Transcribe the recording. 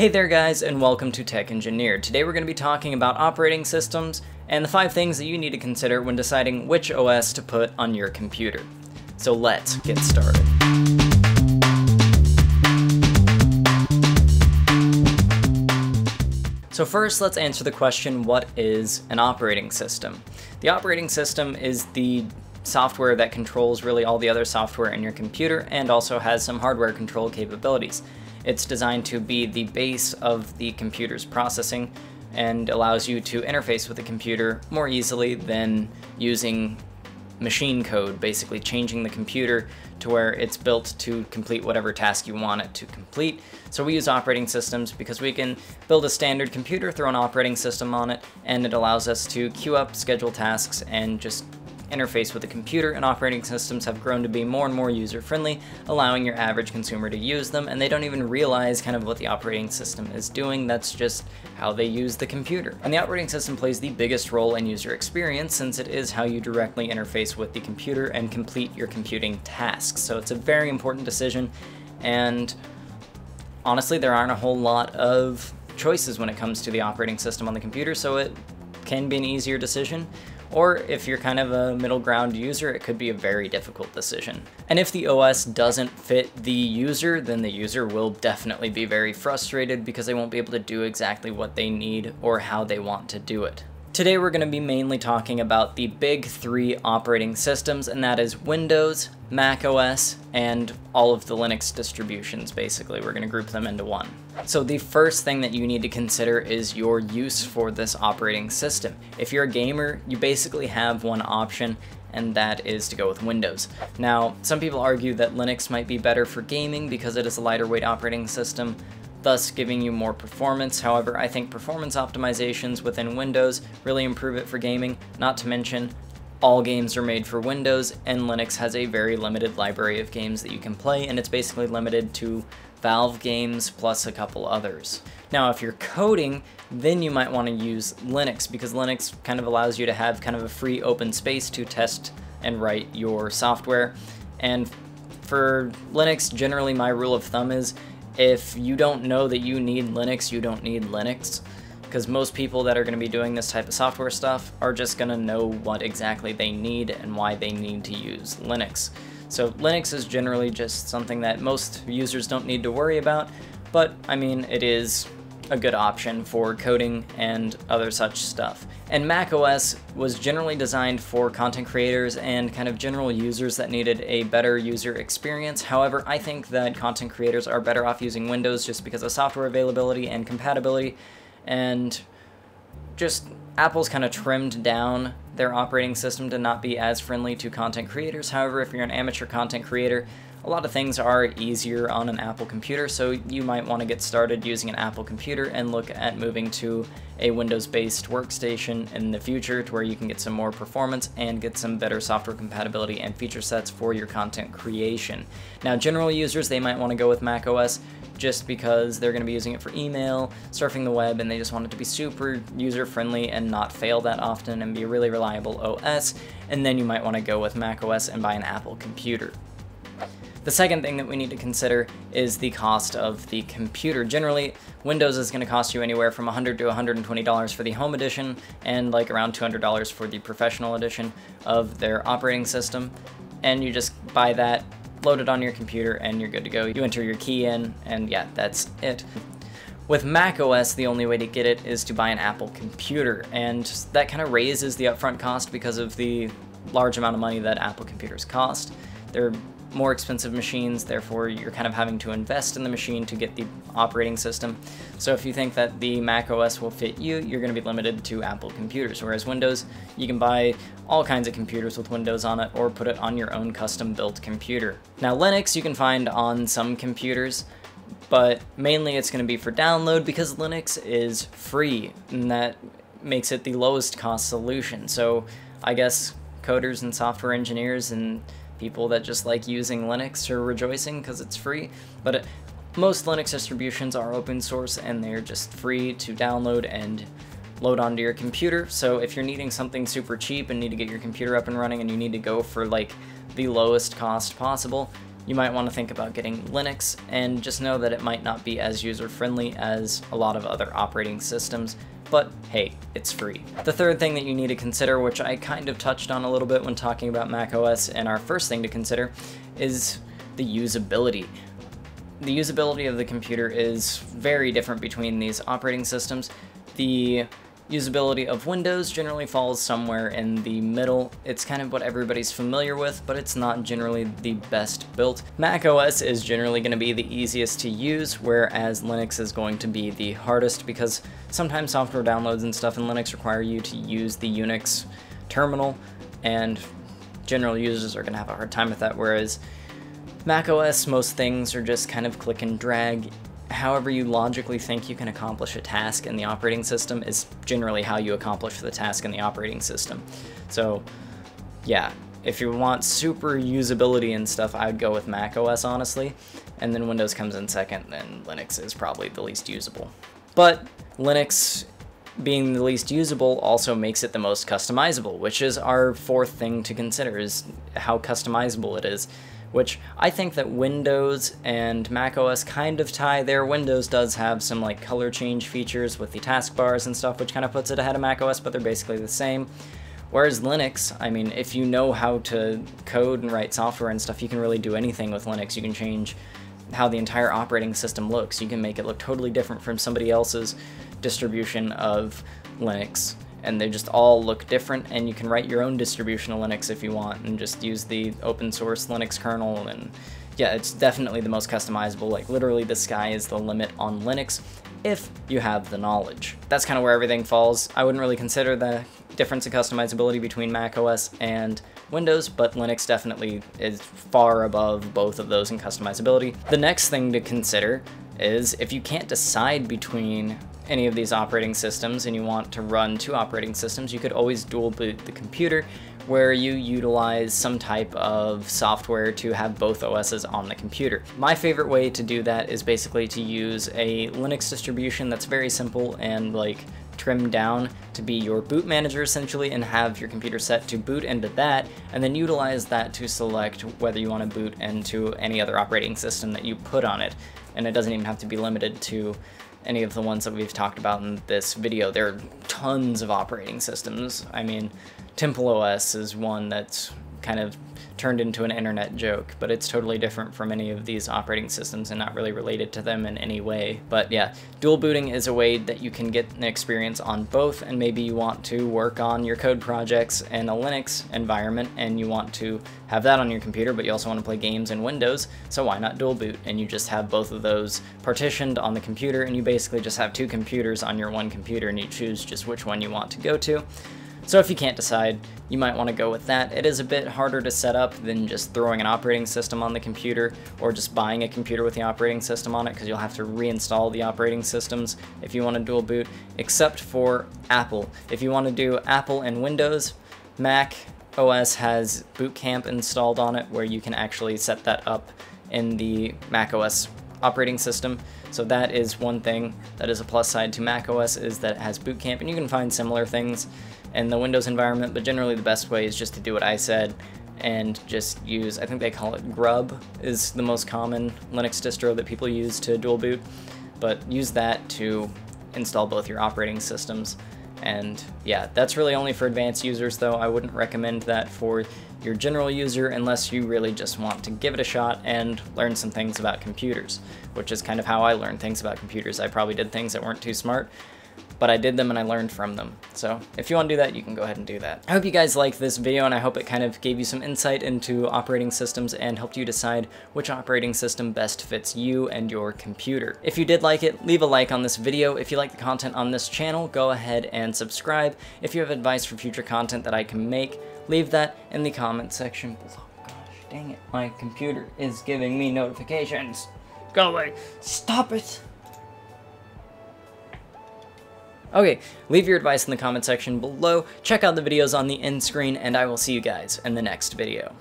Hey there guys and welcome to Tech Engineer. Today we're going to be talking about operating systems and the five things that you need to consider when deciding which OS to put on your computer. So let's get started. So first let's answer the question what is an operating system? The operating system is the software that controls really all the other software in your computer and also has some hardware control capabilities. It's designed to be the base of the computer's processing and allows you to interface with the computer more easily than using machine code, basically changing the computer to where it's built to complete whatever task you want it to complete. So we use operating systems because we can build a standard computer, throw an operating system on it, and it allows us to queue up, schedule tasks, and just interface with the computer and operating systems have grown to be more and more user-friendly, allowing your average consumer to use them, and they don't even realize kind of what the operating system is doing, that's just how they use the computer. And the operating system plays the biggest role in user experience since it is how you directly interface with the computer and complete your computing tasks. So it's a very important decision, and honestly, there aren't a whole lot of choices when it comes to the operating system on the computer, so it can be an easier decision or if you're kind of a middle ground user, it could be a very difficult decision. And if the OS doesn't fit the user, then the user will definitely be very frustrated because they won't be able to do exactly what they need or how they want to do it. Today we're going to be mainly talking about the big three operating systems, and that is Windows, Mac OS, and all of the Linux distributions, basically. We're going to group them into one. So the first thing that you need to consider is your use for this operating system. If you're a gamer, you basically have one option, and that is to go with Windows. Now, some people argue that Linux might be better for gaming because it is a lighter weight operating system, thus giving you more performance. However, I think performance optimizations within Windows really improve it for gaming, not to mention all games are made for Windows, and Linux has a very limited library of games that you can play, and it's basically limited to Valve games plus a couple others. Now, if you're coding, then you might want to use Linux, because Linux kind of allows you to have kind of a free open space to test and write your software. And for Linux, generally my rule of thumb is if you don't know that you need Linux, you don't need Linux. Because most people that are going to be doing this type of software stuff are just going to know what exactly they need and why they need to use Linux. So Linux is generally just something that most users don't need to worry about, but I mean, it is a good option for coding and other such stuff. And macOS was generally designed for content creators and kind of general users that needed a better user experience. However, I think that content creators are better off using Windows just because of software availability and compatibility. And just Apple's kind of trimmed down their operating system to not be as friendly to content creators. However, if you're an amateur content creator, a lot of things are easier on an Apple computer, so you might want to get started using an Apple computer and look at moving to a Windows-based workstation in the future to where you can get some more performance and get some better software compatibility and feature sets for your content creation. Now, general users, they might want to go with macOS just because they're going to be using it for email, surfing the web, and they just want it to be super user-friendly and not fail that often and be a really reliable OS, and then you might want to go with macOS and buy an Apple computer. The second thing that we need to consider is the cost of the computer. Generally, Windows is going to cost you anywhere from 100 to $120 for the Home Edition and like around $200 for the Professional Edition of their operating system. And you just buy that, load it on your computer, and you're good to go. You enter your key in, and yeah, that's it. With macOS, the only way to get it is to buy an Apple computer, and that kind of raises the upfront cost because of the large amount of money that Apple computers cost. They're more expensive machines, therefore you're kind of having to invest in the machine to get the operating system. So if you think that the Mac OS will fit you, you're going to be limited to Apple computers, whereas Windows, you can buy all kinds of computers with Windows on it or put it on your own custom built computer. Now Linux you can find on some computers, but mainly it's going to be for download because Linux is free, and that makes it the lowest cost solution. So I guess coders and software engineers and people that just like using Linux are rejoicing because it's free, but it, most Linux distributions are open source and they're just free to download and load onto your computer. So if you're needing something super cheap and need to get your computer up and running and you need to go for like the lowest cost possible, you might want to think about getting Linux and just know that it might not be as user friendly as a lot of other operating systems, but hey, it's free. The third thing that you need to consider, which I kind of touched on a little bit when talking about macOS, and our first thing to consider, is the usability. The usability of the computer is very different between these operating systems. The Usability of Windows generally falls somewhere in the middle. It's kind of what everybody's familiar with, but it's not generally the best built. Mac OS is generally going to be the easiest to use, whereas Linux is going to be the hardest because sometimes software downloads and stuff in Linux require you to use the Unix terminal, and general users are going to have a hard time with that, whereas Mac OS, most things are just kind of click and drag however you logically think you can accomplish a task in the operating system is generally how you accomplish the task in the operating system. So, yeah, if you want super usability and stuff, I'd go with Mac OS, honestly. And then Windows comes in second, then Linux is probably the least usable. But Linux being the least usable also makes it the most customizable, which is our fourth thing to consider is how customizable it is which I think that Windows and macOS kind of tie there. Windows does have some like color change features with the taskbars and stuff, which kind of puts it ahead of macOS, but they're basically the same. Whereas Linux, I mean, if you know how to code and write software and stuff, you can really do anything with Linux. You can change how the entire operating system looks. You can make it look totally different from somebody else's distribution of Linux and they just all look different and you can write your own distribution of Linux if you want and just use the open source Linux kernel and yeah, it's definitely the most customizable. Like literally the sky is the limit on Linux if you have the knowledge. That's kind of where everything falls. I wouldn't really consider the difference in customizability between Mac OS and Windows, but Linux definitely is far above both of those in customizability. The next thing to consider is if you can't decide between any of these operating systems and you want to run two operating systems, you could always dual boot the computer where you utilize some type of software to have both OSs on the computer. My favorite way to do that is basically to use a Linux distribution that's very simple and like trimmed down to be your boot manager essentially and have your computer set to boot into that and then utilize that to select whether you want to boot into any other operating system that you put on it. And it doesn't even have to be limited to any of the ones that we've talked about in this video. There are tons of operating systems. I mean, Temple OS is one that's kind of turned into an internet joke, but it's totally different from any of these operating systems and not really related to them in any way. But yeah, dual booting is a way that you can get an experience on both, and maybe you want to work on your code projects in a Linux environment and you want to have that on your computer, but you also want to play games in Windows, so why not dual boot? And you just have both of those partitioned on the computer, and you basically just have two computers on your one computer, and you choose just which one you want to go to. So if you can't decide, you might want to go with that. It is a bit harder to set up than just throwing an operating system on the computer or just buying a computer with the operating system on it because you'll have to reinstall the operating systems if you want to dual boot, except for Apple. If you want to do Apple and Windows, Mac OS has Boot Camp installed on it where you can actually set that up in the Mac OS operating system. So that is one thing that is a plus side to Mac OS is that it has Boot Camp and you can find similar things in the Windows environment, but generally the best way is just to do what I said and just use, I think they call it Grub, is the most common Linux distro that people use to dual boot, but use that to install both your operating systems. And yeah, that's really only for advanced users though. I wouldn't recommend that for your general user unless you really just want to give it a shot and learn some things about computers, which is kind of how I learned things about computers. I probably did things that weren't too smart, but I did them and I learned from them. So if you want to do that, you can go ahead and do that. I hope you guys liked this video and I hope it kind of gave you some insight into operating systems and helped you decide which operating system best fits you and your computer. If you did like it, leave a like on this video. If you like the content on this channel, go ahead and subscribe. If you have advice for future content that I can make, leave that in the comment section below. Gosh, dang it. My computer is giving me notifications. Go away. Stop it. Okay, leave your advice in the comment section below, check out the videos on the end screen, and I will see you guys in the next video.